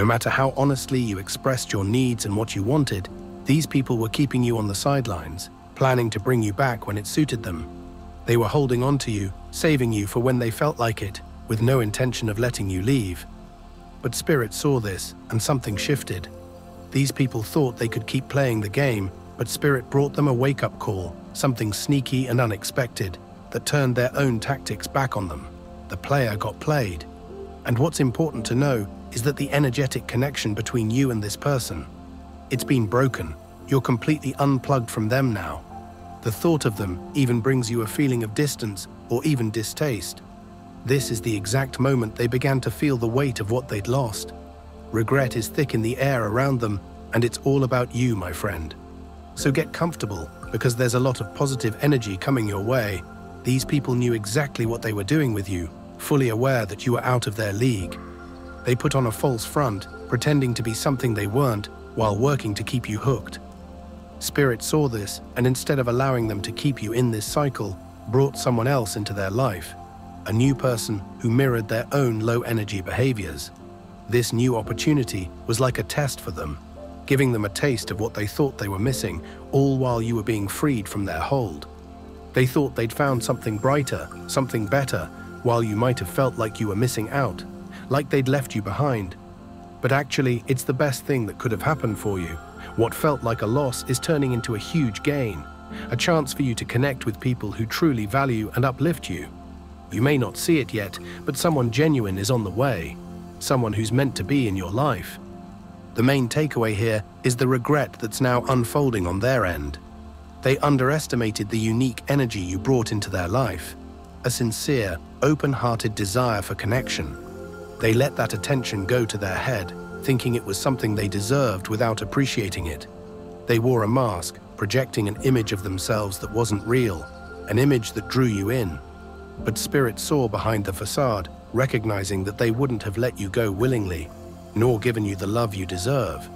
No matter how honestly you expressed your needs and what you wanted, these people were keeping you on the sidelines, planning to bring you back when it suited them. They were holding on to you, saving you for when they felt like it, with no intention of letting you leave. But Spirit saw this, and something shifted. These people thought they could keep playing the game, but Spirit brought them a wake-up call, something sneaky and unexpected, that turned their own tactics back on them. The player got played. And what's important to know is that the energetic connection between you and this person, it's been broken. You're completely unplugged from them now. The thought of them even brings you a feeling of distance or even distaste. This is the exact moment they began to feel the weight of what they'd lost. Regret is thick in the air around them, and it's all about you, my friend. So get comfortable, because there's a lot of positive energy coming your way. These people knew exactly what they were doing with you, fully aware that you were out of their league. They put on a false front, pretending to be something they weren't, while working to keep you hooked. Spirit saw this, and instead of allowing them to keep you in this cycle, brought someone else into their life a new person who mirrored their own low energy behaviors. This new opportunity was like a test for them, giving them a taste of what they thought they were missing, all while you were being freed from their hold. They thought they'd found something brighter, something better, while you might have felt like you were missing out, like they'd left you behind. But actually, it's the best thing that could have happened for you. What felt like a loss is turning into a huge gain, a chance for you to connect with people who truly value and uplift you. You may not see it yet, but someone genuine is on the way, someone who's meant to be in your life. The main takeaway here is the regret that's now unfolding on their end. They underestimated the unique energy you brought into their life, a sincere, open-hearted desire for connection. They let that attention go to their head, thinking it was something they deserved without appreciating it. They wore a mask, projecting an image of themselves that wasn't real, an image that drew you in. But Spirit saw behind the facade, recognizing that they wouldn't have let you go willingly, nor given you the love you deserve.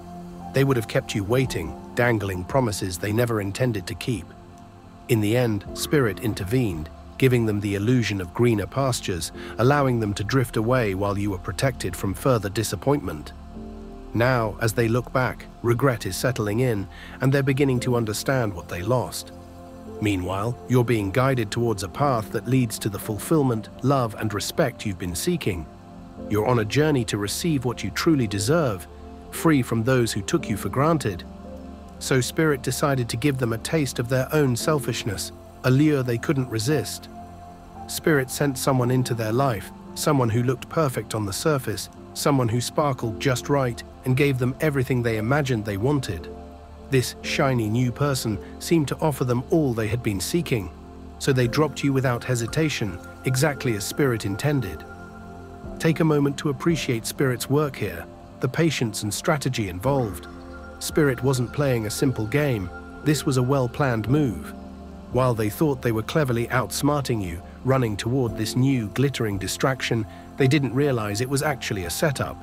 They would have kept you waiting, dangling promises they never intended to keep. In the end, Spirit intervened, giving them the illusion of greener pastures, allowing them to drift away while you were protected from further disappointment. Now, as they look back, regret is settling in, and they're beginning to understand what they lost. Meanwhile, you're being guided towards a path that leads to the fulfillment, love, and respect you've been seeking. You're on a journey to receive what you truly deserve, free from those who took you for granted. So Spirit decided to give them a taste of their own selfishness, a lure they couldn't resist. Spirit sent someone into their life, someone who looked perfect on the surface, someone who sparkled just right and gave them everything they imagined they wanted. This shiny new person seemed to offer them all they had been seeking, so they dropped you without hesitation, exactly as Spirit intended. Take a moment to appreciate Spirit's work here, the patience and strategy involved. Spirit wasn't playing a simple game, this was a well-planned move. While they thought they were cleverly outsmarting you, running toward this new glittering distraction, they didn't realize it was actually a setup.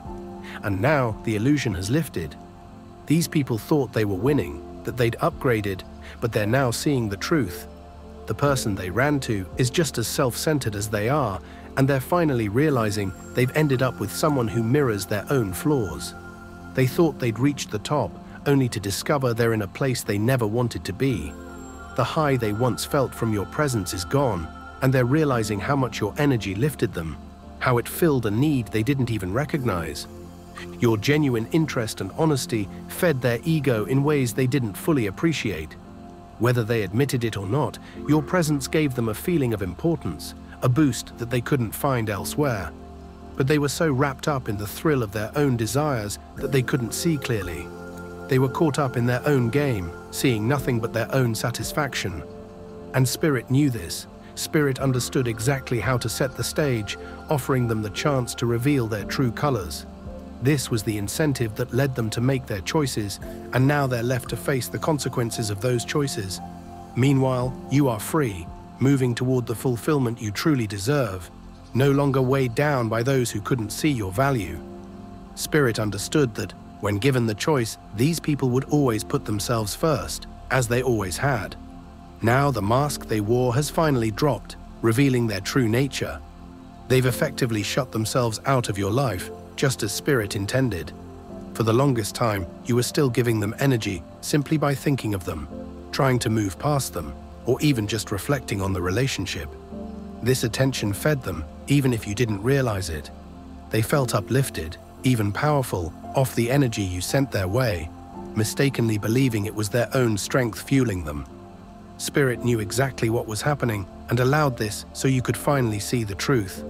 And now the illusion has lifted. These people thought they were winning, that they'd upgraded, but they're now seeing the truth. The person they ran to is just as self-centered as they are, and they're finally realizing they've ended up with someone who mirrors their own flaws. They thought they'd reached the top, only to discover they're in a place they never wanted to be. The high they once felt from your presence is gone, and they're realizing how much your energy lifted them, how it filled a need they didn't even recognize. Your genuine interest and honesty fed their ego in ways they didn't fully appreciate. Whether they admitted it or not, your presence gave them a feeling of importance, a boost that they couldn't find elsewhere. But they were so wrapped up in the thrill of their own desires that they couldn't see clearly. They were caught up in their own game, seeing nothing but their own satisfaction. And Spirit knew this. Spirit understood exactly how to set the stage, offering them the chance to reveal their true colors. This was the incentive that led them to make their choices, and now they're left to face the consequences of those choices. Meanwhile, you are free, moving toward the fulfillment you truly deserve, no longer weighed down by those who couldn't see your value. Spirit understood that, when given the choice, these people would always put themselves first, as they always had. Now the mask they wore has finally dropped, revealing their true nature. They've effectively shut themselves out of your life, just as Spirit intended. For the longest time, you were still giving them energy simply by thinking of them, trying to move past them, or even just reflecting on the relationship. This attention fed them, even if you didn't realize it. They felt uplifted, even powerful, off the energy you sent their way, mistakenly believing it was their own strength fueling them. Spirit knew exactly what was happening and allowed this so you could finally see the truth.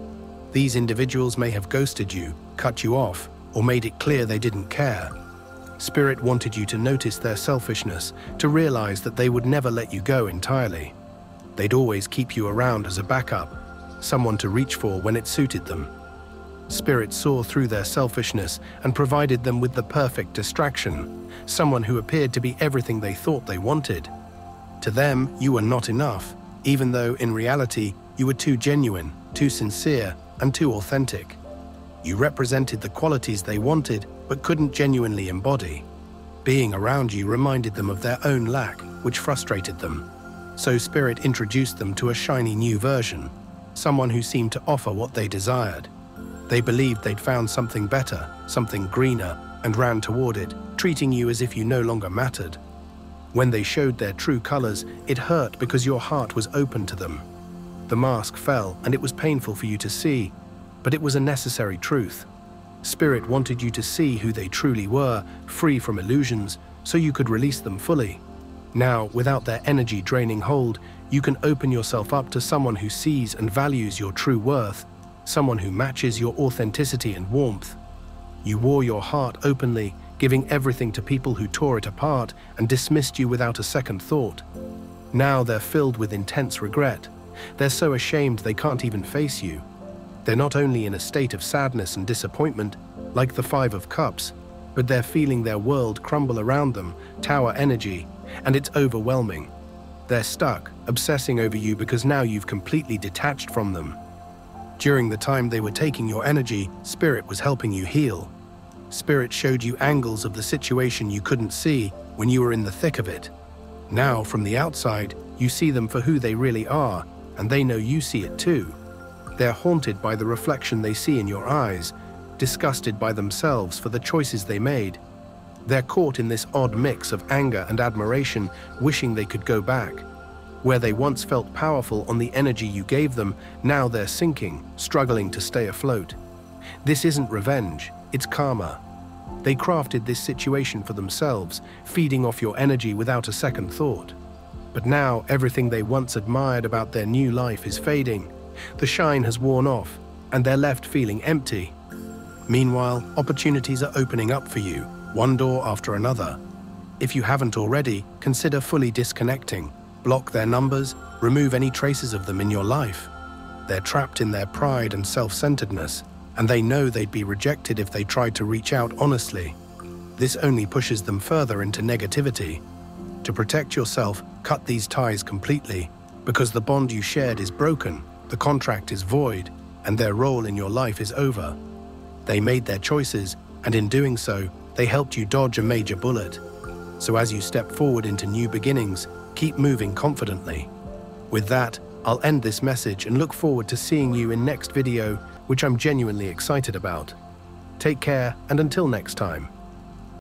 These individuals may have ghosted you, cut you off, or made it clear they didn't care. Spirit wanted you to notice their selfishness, to realize that they would never let you go entirely. They'd always keep you around as a backup, someone to reach for when it suited them. Spirit saw through their selfishness and provided them with the perfect distraction, someone who appeared to be everything they thought they wanted. To them, you were not enough, even though in reality you were too genuine, too sincere, and too authentic. You represented the qualities they wanted but couldn't genuinely embody. Being around you reminded them of their own lack, which frustrated them. So Spirit introduced them to a shiny new version, someone who seemed to offer what they desired. They believed they'd found something better, something greener, and ran toward it, treating you as if you no longer mattered. When they showed their true colors, it hurt because your heart was open to them. The mask fell, and it was painful for you to see, but it was a necessary truth. Spirit wanted you to see who they truly were, free from illusions, so you could release them fully. Now, without their energy draining hold, you can open yourself up to someone who sees and values your true worth, someone who matches your authenticity and warmth. You wore your heart openly, giving everything to people who tore it apart and dismissed you without a second thought. Now they're filled with intense regret. They're so ashamed they can't even face you. They're not only in a state of sadness and disappointment, like the Five of Cups, but they're feeling their world crumble around them, tower energy, and it's overwhelming. They're stuck, obsessing over you because now you've completely detached from them. During the time they were taking your energy, Spirit was helping you heal. Spirit showed you angles of the situation you couldn't see when you were in the thick of it. Now, from the outside, you see them for who they really are, and they know you see it too. They're haunted by the reflection they see in your eyes, disgusted by themselves for the choices they made. They're caught in this odd mix of anger and admiration, wishing they could go back. Where they once felt powerful on the energy you gave them, now they're sinking, struggling to stay afloat. This isn't revenge, it's karma. They crafted this situation for themselves, feeding off your energy without a second thought. But now everything they once admired about their new life is fading, the shine has worn off, and they're left feeling empty. Meanwhile, opportunities are opening up for you, one door after another. If you haven't already, consider fully disconnecting. Block their numbers, remove any traces of them in your life. They're trapped in their pride and self-centeredness, and they know they'd be rejected if they tried to reach out honestly. This only pushes them further into negativity. To protect yourself, cut these ties completely, because the bond you shared is broken the contract is void, and their role in your life is over. They made their choices, and in doing so, they helped you dodge a major bullet. So as you step forward into new beginnings, keep moving confidently. With that, I'll end this message and look forward to seeing you in next video, which I'm genuinely excited about. Take care, and until next time.